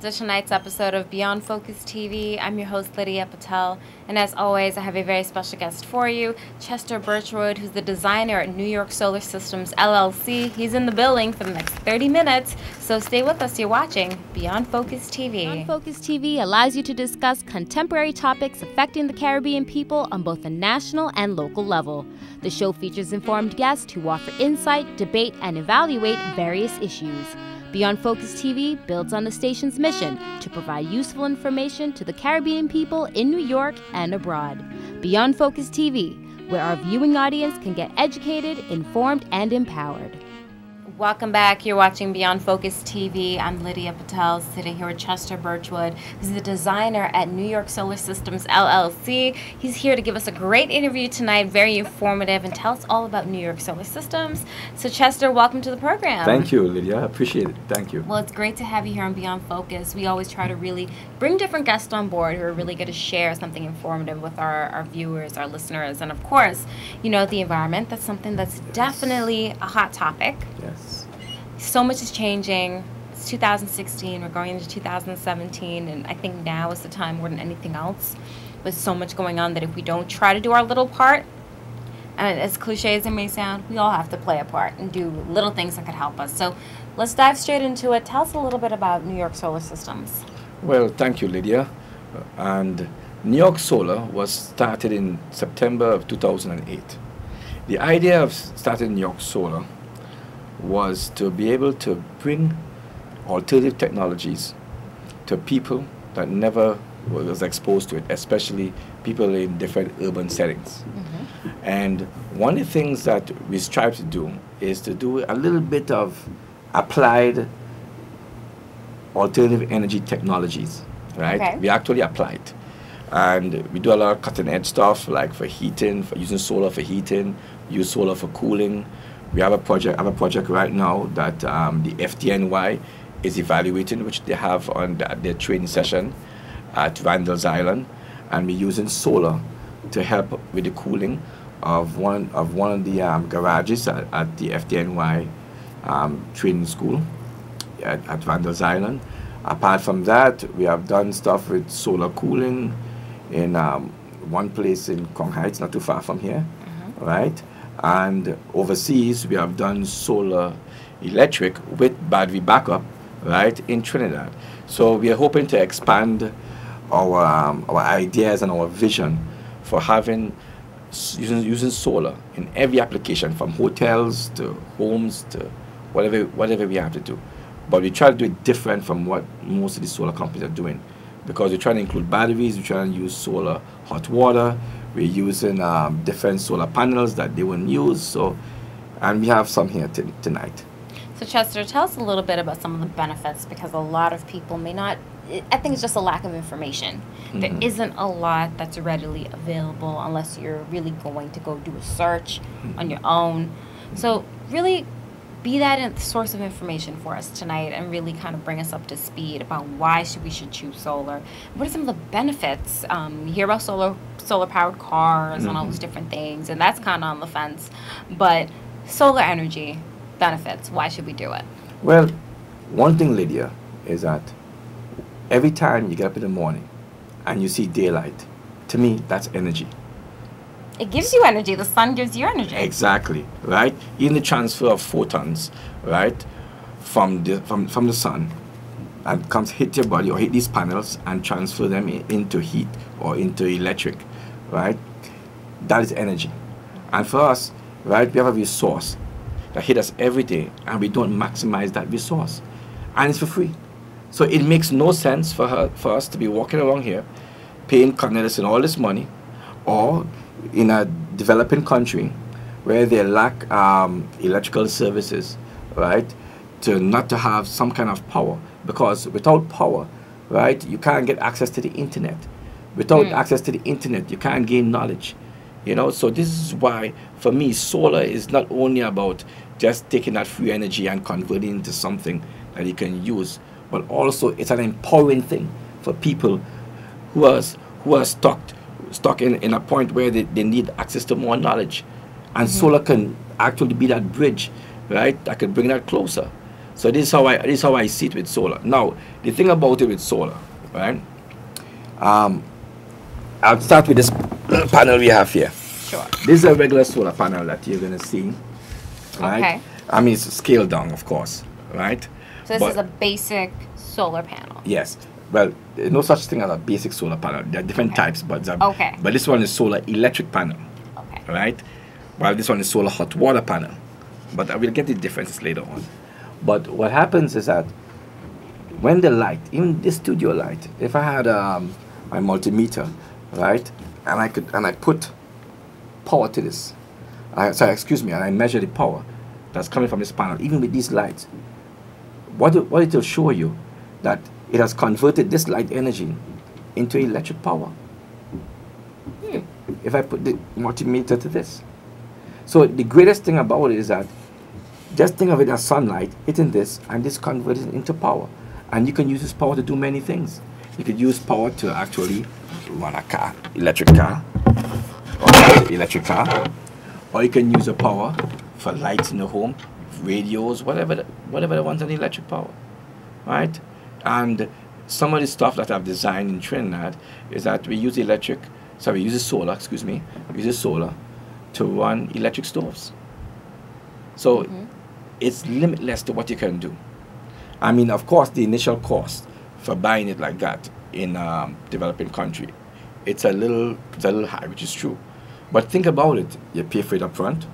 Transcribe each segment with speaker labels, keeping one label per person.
Speaker 1: to tonight's episode of Beyond Focus TV. I'm your host, Lydia Patel, and as always, I have a very special guest for you, Chester Birchwood, who's the designer at New York Solar Systems LLC. He's in the building for the next 30 minutes, so stay with us. You're watching Beyond Focus TV. Beyond Focus TV allows you to discuss contemporary topics affecting the Caribbean people on both a national and local level. The show features informed guests who offer insight, debate, and evaluate various issues. Beyond Focus TV builds on the station's mission to provide useful information to the Caribbean people in New York and abroad. Beyond Focus TV, where our viewing audience can get educated, informed, and empowered. Welcome back. You're watching Beyond Focus TV. I'm Lydia Patel, sitting here with Chester Birchwood, who's the designer at New York Solar Systems LLC. He's here to give us a great interview tonight, very informative, and tell us all about New York Solar Systems. So, Chester, welcome to the program.
Speaker 2: Thank you, Lydia. I appreciate it. Thank you.
Speaker 1: Well, it's great to have you here on Beyond Focus. We always try to really bring different guests on board who are really going to share something informative with our, our viewers, our listeners, and of course, you know, the environment. That's something that's yes. definitely a hot topic.
Speaker 2: Yes
Speaker 1: so much is changing. It's 2016, we're going into 2017, and I think now is the time more than anything else. With so much going on that if we don't try to do our little part, and as cliche as it may sound, we all have to play a part and do little things that could help us. So let's dive straight into it. Tell us a little bit about New York Solar Systems.
Speaker 2: Well, thank you, Lydia. And New York Solar was started in September of 2008. The idea of starting New York Solar was to be able to bring alternative technologies to people that never was exposed to it, especially people in different urban settings. Mm-hmm. And one of the things that we strive to do is to do a little bit of applied alternative energy technologies, right? Okay. We actually apply it. And we do a lot of cutting edge stuff like for heating, for using solar for heating, use solar for cooling, we have a project. Have a project right now that um, the FDNY is evaluating, which they have on the, their training session at Randall's Island, and we're using solar to help with the cooling of one of one of the um, garages at, at, the FDNY um, training school at, at Randall's Island. Apart from that, we have done stuff with solar cooling in um, one place in Crown Heights, not too far from here, mm-hmm. right? And overseas, we have done solar electric with battery backup, right, in Trinidad. So we are hoping to expand our, um, our ideas and our vision for having using, using solar in every application from hotels to homes to whatever, whatever we have to do. But we try to do it different from what most of the solar companies are doing because we're trying to include batteries, we're trying to use solar hot water, we're using um, different solar panels that they wouldn't use. So, and we have some here t- tonight.
Speaker 1: So, Chester, tell us a little bit about some of the benefits because a lot of people may not. I think it's just a lack of information. Mm-hmm. There isn't a lot that's readily available unless you're really going to go do a search mm-hmm. on your own. So, really be that source of information for us tonight and really kind of bring us up to speed about why should we should choose solar. What are some of the benefits? Um, you hear about solar solar powered cars mm-hmm. and all those mm-hmm. different things, and that's kind of on the fence. But solar energy benefits. Why should we do it?
Speaker 2: Well, one thing, Lydia, is that every time you get up in the morning and you see daylight, to me that's energy.
Speaker 1: It gives you energy. The sun gives you energy.
Speaker 2: Exactly, right? In the transfer of photons, right, from the from, from the sun, and comes hit your body or hit these panels and transfer them in, into heat or into electric, right? That is energy. And for us, right, we have a resource that hit us every day, and we don't maximize that resource, and it's for free. So it makes no sense for her for us to be walking along here, paying Cornelis all this money, or in a developing country where they lack um, electrical services, right, to not to have some kind of power because without power, right, you can't get access to the internet. Without mm. access to the internet, you can't gain knowledge. You know, so this is why for me solar is not only about just taking that free energy and converting it into something that you can use, but also it's an empowering thing for people who are who are stuck stuck in, in a point where they, they need access to more knowledge. And mm-hmm. solar can actually be that bridge, right? That can bring that closer. So this is how I this is how I see it with solar. Now the thing about it with solar, right? Um, I'll start with this panel we have here.
Speaker 1: Sure.
Speaker 2: This is a regular solar panel that you're gonna see. Right?
Speaker 1: Okay.
Speaker 2: I mean it's scaled down of course, right?
Speaker 1: So this
Speaker 2: But-
Speaker 1: is a basic solar panel.
Speaker 2: Yes. Well, no such thing as a basic solar panel. There are different types, but the-
Speaker 1: Okay.
Speaker 2: But this one is solar electric panel,
Speaker 1: Okay.
Speaker 2: right? While this one is solar hot water panel. But I will get the differences later on. But what happens is that when the light, even this studio light, if I had um, my multimeter, right, and I could and I put power to this, I, sorry, excuse me, and I measure the power that's coming from this panel, even with these lights, what it, what it will show you that it has converted this light energy into electric power. Hmm. If I put the multimeter to this. So the greatest thing about it is that just think of it as sunlight hitting this and this converts into power. And you can use this power to do many things. You could use power to actually run a car, electric car, or electric car. Or you can use the power for lights in the home, radios, whatever, the, whatever the ones on electric power, right? And some of the stuff that I've designed in Trinidad is that we use electric, sorry, we use solar, excuse me, we use solar to run electric stoves. So it's limitless to what you can do. I mean, of course, the initial cost for buying it like that in um, developing country, it's a little, it's a little high, which is true. But think about it: you pay for it up front,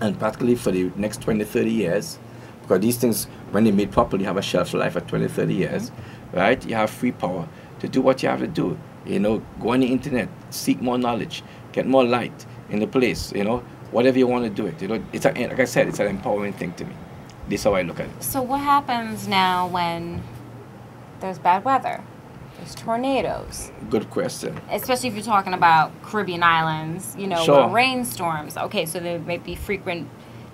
Speaker 2: and practically for the next 20, 30 years, because these things, when they're made properly, have a shelf life of 20, 30 years, right? You have free power to do what you have to do. You know, go on the internet, seek more knowledge, get more light in the place. You know, whatever you want to do it. You know, it's a, like I said, it's an empowering thing to me. This is how I look at it.
Speaker 1: So what happens now when there's bad weather? There's tornadoes.
Speaker 2: Good question.
Speaker 1: Especially if you're talking about Caribbean islands, you know,
Speaker 2: Sure.
Speaker 1: rainstorms. Okay, so there may be frequent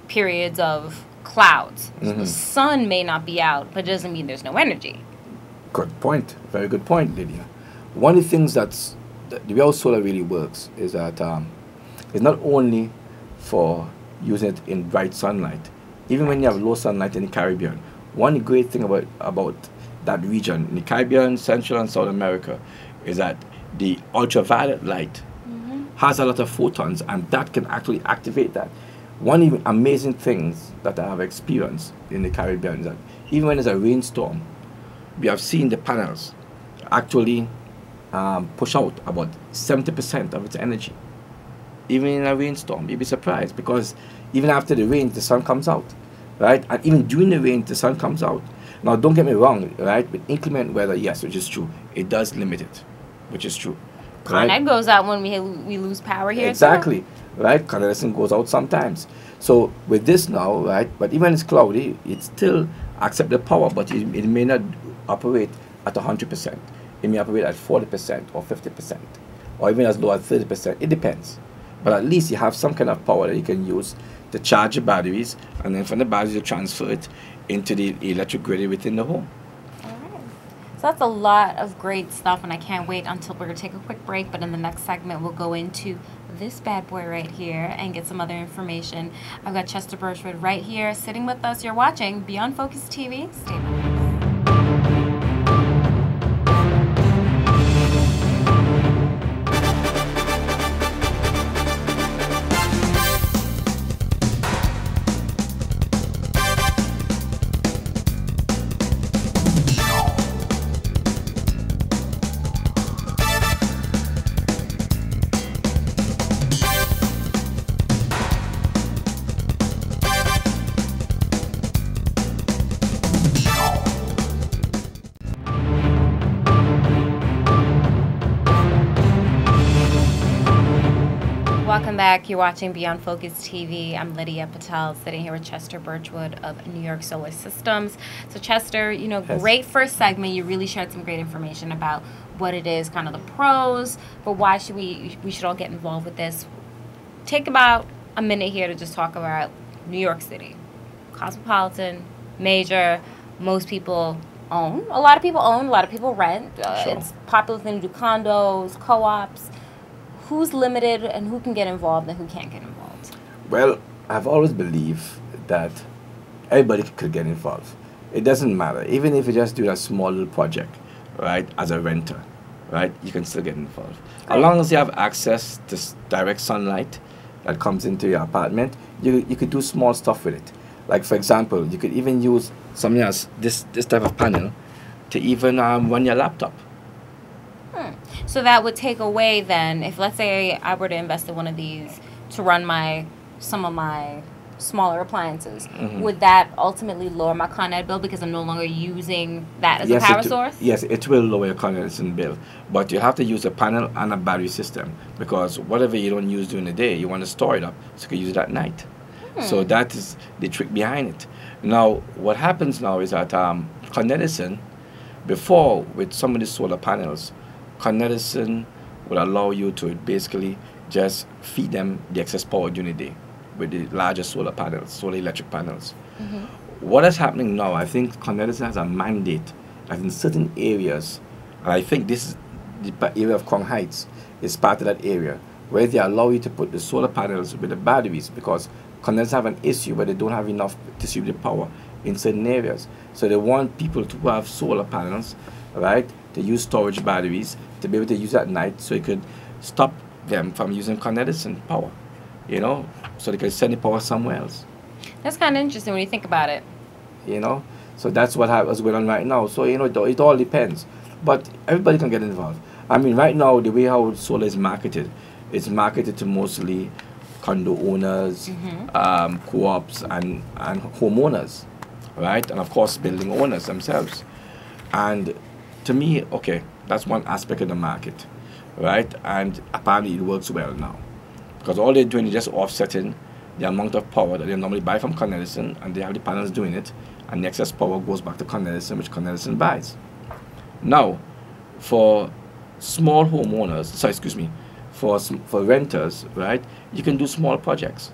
Speaker 1: periods of clouds.
Speaker 2: Mm-hmm.
Speaker 1: the sun may not be out, but it doesn't mean there's no energy.
Speaker 2: Good point. Very good point, Lydia. One of the things that's that the way how solar really works is that um, it's not only for using it in bright sunlight. Even when you have low sunlight in the Caribbean, one great thing about about that region in the Caribbean, Central and South America, is that the ultraviolet light has a lot of photons, and that can actually activate that. One even amazing things that I have experienced in the Caribbean is that even when there's a rainstorm, we have seen the panels actually um, push out about 70% of its energy. Even in a rainstorm, you'd be surprised because even after the rain, the sun comes out, right? And even during the rain, the sun comes out. Now, don't get me wrong, right? With inclement weather, yes, which is true, it does limit it, which is true.
Speaker 1: Con Ed goes out when we we lose power here. too.
Speaker 2: Exactly, right? Con Edison goes out sometimes. So with this now, right? But even it's cloudy, it still accept the power, but it, it may not operate at hundred percent. It may operate at forty percent or fifty percent, or even as low as thirty percent. It depends. But at least you have some kind of power that you can use to charge the batteries, and then from the batteries you transfer it into the electric grid within the home.
Speaker 1: All right. So that's a lot of great stuff, and I can't wait until we're gonna take a quick break. But in the next segment, we'll go into this bad boy right here and get some other information. I've got Chester Birchwood right here sitting with us. You're watching Beyond Focus TV. Stay with us. Back. You're watching Beyond Focus TV. I'm Lydia Patel, sitting here with Chester Birchwood of New York Solar Systems. So, Chester, you know,
Speaker 2: Yes.
Speaker 1: great first segment. You really shared some great information about what it is, kind of the pros, but why should we we should all get involved with this? Take about a minute here to just talk about New York City, cosmopolitan, major. Most people own. A lot of people own. A lot of people rent. Uh,
Speaker 2: Sure.
Speaker 1: It's popular thing to do condos, co-ops who's limited and who can get involved and who can't get involved.
Speaker 2: Well, I've always believed that everybody could get involved. it doesn't matter. Even if you just do a small little project, right, as a renter, right, you can still get involved. As long as you have access to direct sunlight that comes into your apartment, you, you could do small stuff with it. Like for example, you could even use something else, this, this type of panel, to even um, run your laptop.
Speaker 1: So that would take away then, if let's say I were to invest in one of these to run my some of my smaller appliances, mm-hmm. would that ultimately lower my Con Ed bill because I'm no longer using that as yes, a power source?
Speaker 2: Yes, it will lower your Con Edison bill, but you have to use a panel and a battery system because whatever you don't use during the day, you want to store it up so you can use it at night. Hmm. So that is the trick behind it. Now, what happens now is that um, Con Edison, before with some of the solar panels, Con would allow you to basically just feed them the excess power during the day with the larger solar panels, solar electric panels. Mm-hmm. What is happening now, I think Con has a mandate that in certain areas, and I think this is the area of Crown Heights is part of that area, where they allow you to put the solar panels with the batteries because Con have an issue where they don't have enough distributed power in certain areas. So they want people to have solar panels, right, to use storage batteries, to be able to use at night so it could stop them from using Con Edison power, you know, so they can send the power somewhere else.
Speaker 1: That's kind of interesting when you think about it.
Speaker 2: You know, so that's what was going on right now. So you know, it, it all depends, but everybody can get involved. I mean, right now the way how solar is marketed, it's marketed to mostly condo owners, mm-hmm. um, co-ops, and and homeowners, right? And of course, building owners themselves. And to me, okay, that's one aspect of the market right? And apparently it works well now. Because all they're doing is just offsetting the amount of power that they normally buy from Con Edison, and they have the panels doing it, and the excess power goes back to Con Edison, which Con Edison buys. Now, for small homeowners, sorry, excuse me, for, for renters, right, you can do small projects.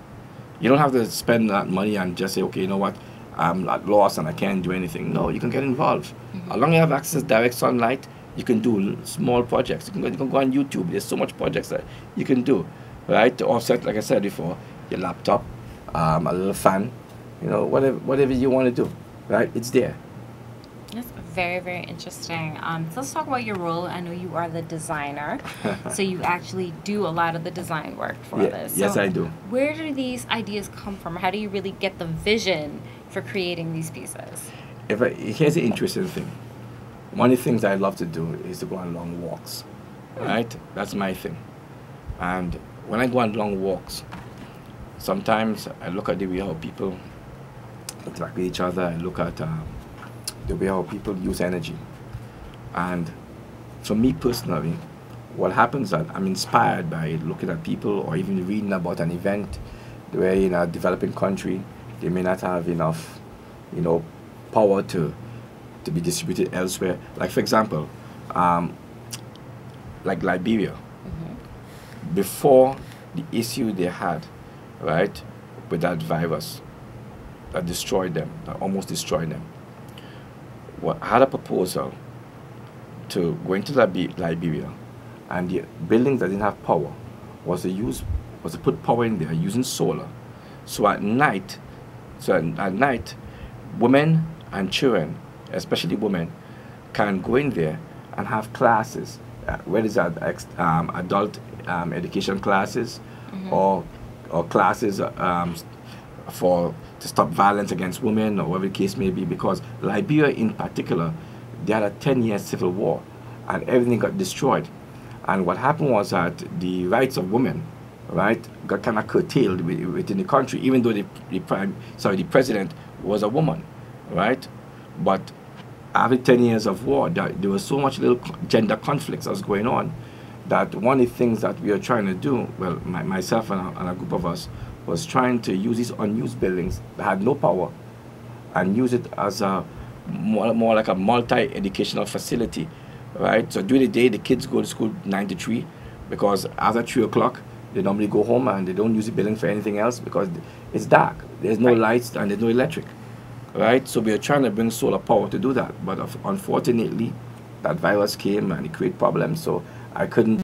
Speaker 2: You don't have to spend that money and just say, okay, you know what, I'm at loss and I can't do anything. No, you can get involved. Mm-hmm. As long as you have access to direct sunlight, you can do small projects. You can, go, you can go on YouTube. There's so much projects that you can do, right? To offset, like I said before, your laptop, um, a little fan, you know, whatever, whatever you want to do, right? It's there.
Speaker 1: That's very, very interesting. Um, so let's talk about your role. I know you are the designer, so you actually do a lot of the design work for
Speaker 2: yeah,
Speaker 1: this.
Speaker 2: yes, I do.
Speaker 1: Where do these ideas come from? How do you really get the vision for creating these pieces?
Speaker 2: If I, here's the interesting thing one of the things I love to do is to go on long walks, right? That's my thing. And when I go on long walks, sometimes I look at the way how people interact with each other. I look at um, the way how people use energy. And for me personally, what happens that I'm inspired by looking at people or even reading about an event where in a developing country they may not have enough, you know, power to to be distributed elsewhere. Like for example, um, like Liberia, mm-hmm. before the issue they had, right, with that virus that destroyed them, that almost destroyed them, what had a proposal to go into Liberia, and the buildings that didn't have power was to use was to put power in there using solar. So at night, so at, at night, women and children especially women, can go in there and have classes, uh, whether it's um, adult um, education classes mm-hmm. or or classes um, for to stop violence against women or whatever the case may be. Because Liberia, in particular, they had a 10-year civil war, and everything got destroyed. And what happened was that the rights of women, right, got kind of curtailed within the country, even though the, the prime, sorry, the president was a woman, right? But after 10 years of war, that there was so much little gender conflicts that was going on that one of the things that we are trying to do, well, my, myself and a, and a, group of us, was trying to use these unused buildings that had no power and use it as a more, more like a multi-educational facility, right? So during the day, the kids go to school 9 to 3 because after 3 o'clock, they normally go home and they don't use the building for anything else because it's dark. There's no right. lights and there's no electric right? So we are trying to bring solar power to do that, but unfortunately, that virus came and it created problems. So I couldn't